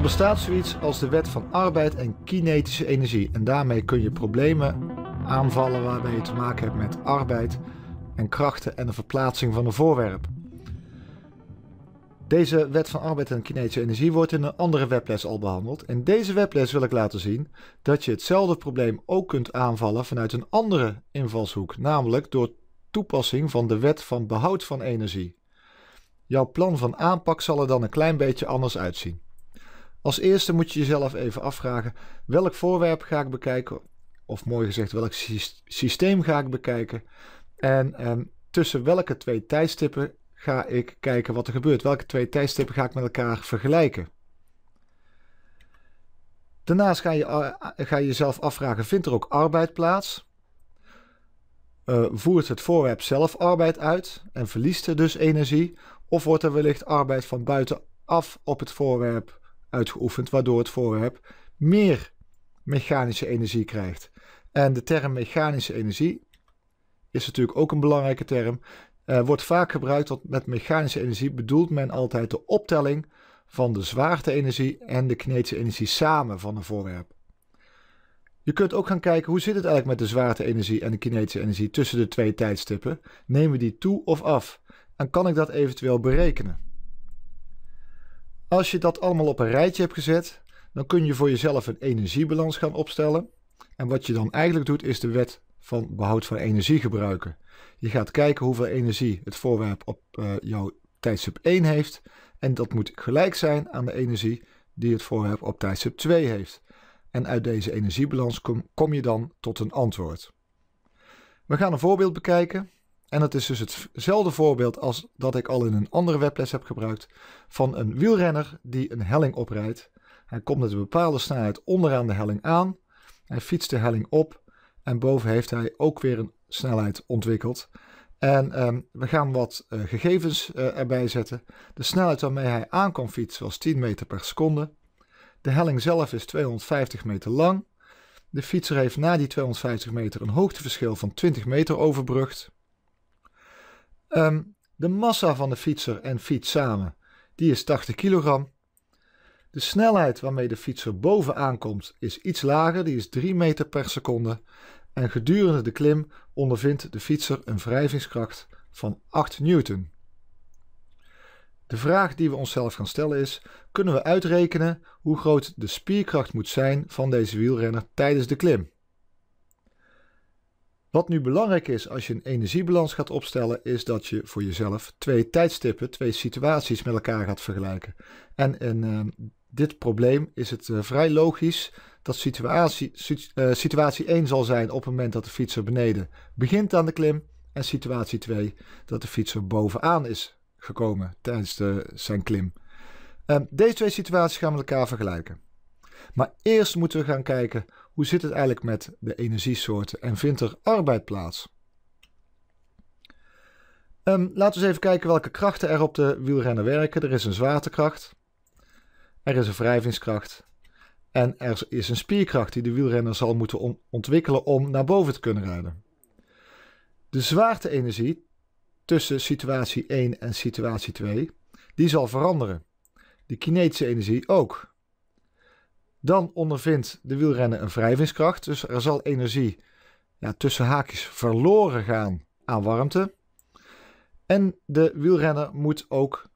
Er bestaat zoiets als de wet van arbeid en kinetische energie. En daarmee kun je problemen aanvallen waarbij je te maken hebt met arbeid en krachten en de verplaatsing van een voorwerp. Deze wet van arbeid en kinetische energie wordt in een andere webles al behandeld. In deze webles wil ik laten zien dat je hetzelfde probleem ook kunt aanvallen vanuit een andere invalshoek, namelijk door toepassing van de wet van behoud van energie. Jouw plan van aanpak zal er dan een klein beetje anders uitzien. Als eerste moet je jezelf even afvragen: welk voorwerp ga ik bekijken? Of mooi gezegd, welk systeem ga ik bekijken? En ehm, tussen welke twee tijdstippen ga ik kijken wat er gebeurt? Welke twee tijdstippen ga ik met elkaar vergelijken? Daarnaast ga je, uh, ga je jezelf afvragen: vindt er ook arbeid plaats? Uh, voert het voorwerp zelf arbeid uit en verliest er dus energie? Of wordt er wellicht arbeid van buitenaf op het voorwerp uitgeoefend, waardoor het voorwerp meer mechanische energie krijgt? En de term mechanische energie is natuurlijk ook een belangrijke term. Uh, wordt vaak gebruikt, want met mechanische energie bedoelt men altijd de optelling van de zwaarte-energie en de kinetische energie samen van een voorwerp. Je kunt ook gaan kijken hoe zit het eigenlijk met de zwaarte-energie en de kinetische energie tussen de twee tijdstippen. Nemen die toe of af? En kan ik dat eventueel berekenen? Als je dat allemaal op een rijtje hebt gezet, dan kun je voor jezelf een energiebalans gaan opstellen. En wat je dan eigenlijk doet, is de wet van behoud van energie gebruiken. Je gaat kijken hoeveel energie het voorwerp op uh, jouw tijdstip 1 heeft. En dat moet gelijk zijn aan de energie die het voorwerp op tijdstip 2 heeft. En uit deze energiebalans kom je dan tot een antwoord. We gaan een voorbeeld bekijken. En dat is dus hetzelfde voorbeeld als dat ik al in een andere webles heb gebruikt. Van een wielrenner die een helling oprijdt. Hij komt met een bepaalde snelheid onderaan de helling aan. Hij fietst de helling op. En boven heeft hij ook weer een snelheid ontwikkeld. En um, we gaan wat uh, gegevens uh, erbij zetten. De snelheid waarmee hij aan kan fietsen was 10 meter per seconde. De helling zelf is 250 meter lang. De fietser heeft na die 250 meter een hoogteverschil van 20 meter overbrugd. Um, de massa van de fietser en fiets samen, die is 80 kilogram. De snelheid waarmee de fietser bovenaan komt is iets lager, die is 3 meter per seconde. En gedurende de klim ondervindt de fietser een wrijvingskracht van 8 newton. De vraag die we onszelf gaan stellen is: kunnen we uitrekenen hoe groot de spierkracht moet zijn van deze wielrenner tijdens de klim? Wat nu belangrijk is als je een energiebalans gaat opstellen, is dat je voor jezelf twee tijdstippen, twee situaties met elkaar gaat vergelijken. En in uh, dit probleem is het uh, vrij logisch dat situatie, uh, situatie 1 zal zijn op het moment dat de fietser beneden begint aan de klim. En situatie 2 dat de fietser bovenaan is gekomen tijdens de, zijn klim. Uh, deze twee situaties gaan we met elkaar vergelijken. Maar eerst moeten we gaan kijken hoe zit het eigenlijk met de energiesoorten en vindt er arbeid plaats? Um, laten we eens even kijken welke krachten er op de wielrenner werken. Er is een zwaartekracht, er is een wrijvingskracht en er is een spierkracht die de wielrenner zal moeten on ontwikkelen om naar boven te kunnen rijden. De zwaarte-energie tussen situatie 1 en situatie 2, die zal veranderen. De kinetische energie ook. Dan ondervindt de wielrenner een wrijvingskracht, dus er zal energie ja, tussen haakjes verloren gaan aan warmte. En de wielrenner moet ook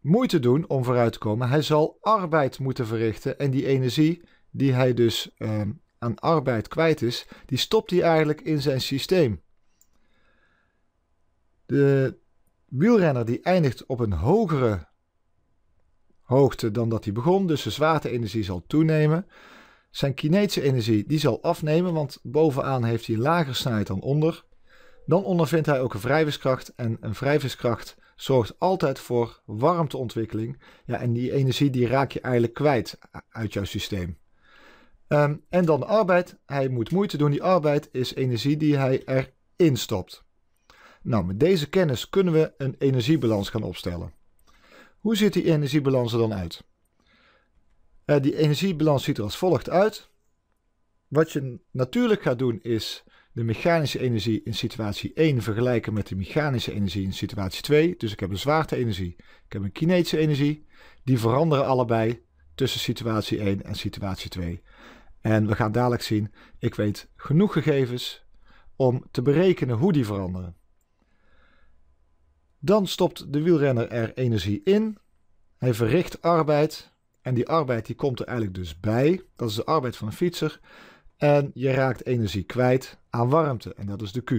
moeite doen om vooruit te komen. Hij zal arbeid moeten verrichten en die energie die hij dus uh, aan arbeid kwijt is, die stopt hij eigenlijk in zijn systeem. De wielrenner die eindigt op een hogere hoogte dan dat hij begon, dus de zwaarte-energie zal toenemen. Zijn kinetische energie die zal afnemen, want bovenaan heeft hij een lagere snelheid dan onder. Dan ondervindt hij ook een wrijvingskracht en een wrijvingskracht zorgt altijd voor warmteontwikkeling. Ja, en die energie die raak je eigenlijk kwijt uit jouw systeem. Um, en dan de arbeid. Hij moet moeite doen. Die arbeid is energie die hij erin stopt. Nou, met deze kennis kunnen we een energiebalans gaan opstellen. Hoe ziet die energiebalans er dan uit? Uh, die energiebalans ziet er als volgt uit. Wat je natuurlijk gaat doen is de mechanische energie in situatie 1 vergelijken met de mechanische energie in situatie 2. Dus ik heb een zwaarte-energie, ik heb een kinetische energie. Die veranderen allebei tussen situatie 1 en situatie 2. En we gaan dadelijk zien, ik weet genoeg gegevens om te berekenen hoe die veranderen. Dan stopt de wielrenner er energie in. Hij verricht arbeid. En die arbeid die komt er eigenlijk dus bij. Dat is de arbeid van een fietser. En je raakt energie kwijt aan warmte. En dat is de Q.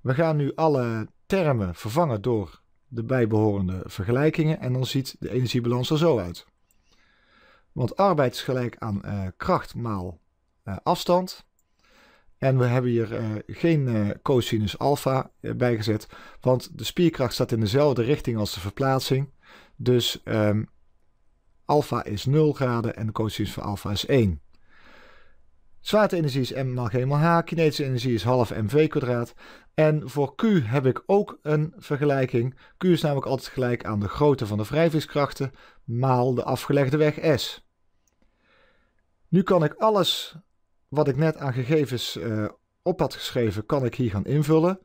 We gaan nu alle termen vervangen door de bijbehorende vergelijkingen. En dan ziet de energiebalans er zo uit. Want arbeid is gelijk aan uh, kracht maal uh, afstand. En we hebben hier uh, geen uh, cosinus alpha bijgezet, want de spierkracht staat in dezelfde richting als de verplaatsing. Dus um, alpha is 0 graden en de cosinus van alpha is 1. Zwaarte-energie is m maal g maal h, kinetische energie is half mv kwadraat. En voor Q heb ik ook een vergelijking. Q is namelijk altijd gelijk aan de grootte van de wrijvingskrachten maal de afgelegde weg S. Nu kan ik alles wat ik net aan gegevens uh, op had geschreven, kan ik hier gaan invullen.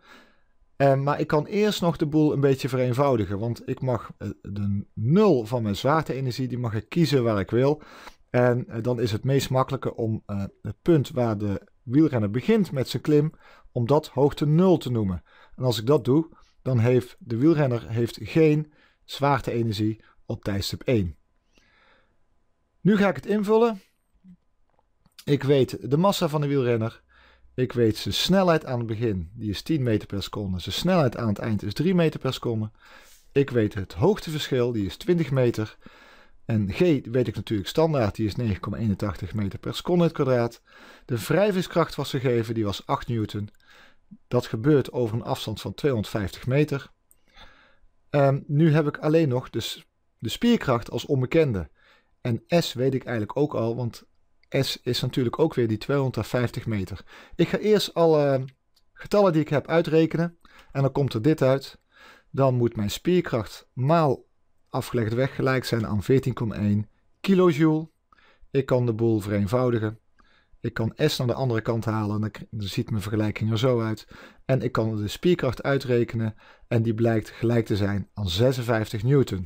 Uh, maar ik kan eerst nog de boel een beetje vereenvoudigen. Want ik mag uh, de nul van mijn zwaarte-energie, die mag ik kiezen waar ik wil. En dan is het meest makkelijke om het punt waar de wielrenner begint met zijn klim, om dat hoogte 0 te noemen. En als ik dat doe, dan heeft de wielrenner heeft geen zwaarte-energie op tijdstip 1. Nu ga ik het invullen. Ik weet de massa van de wielrenner. Ik weet zijn snelheid aan het begin, die is 10 meter per seconde. Zijn snelheid aan het eind is 3 meter per seconde. Ik weet het hoogteverschil, die is 20 meter. En G weet ik natuurlijk standaard, die is 9,81 meter per seconde het kwadraat. De wrijvingskracht was gegeven, die was 8 newton. Dat gebeurt over een afstand van 250 meter. Um, nu heb ik alleen nog de spierkracht als onbekende. En S weet ik eigenlijk ook al, want S is natuurlijk ook weer die 250 meter. Ik ga eerst alle getallen die ik heb uitrekenen. En dan komt er dit uit. Dan moet mijn spierkracht maal afgelegde weg gelijk zijn aan 14,1 kilojoule. Ik kan de boel vereenvoudigen. Ik kan S naar de andere kant halen. Dan, dan ziet mijn vergelijking er zo uit. En ik kan de spierkracht uitrekenen. En die blijkt gelijk te zijn aan 56 newton.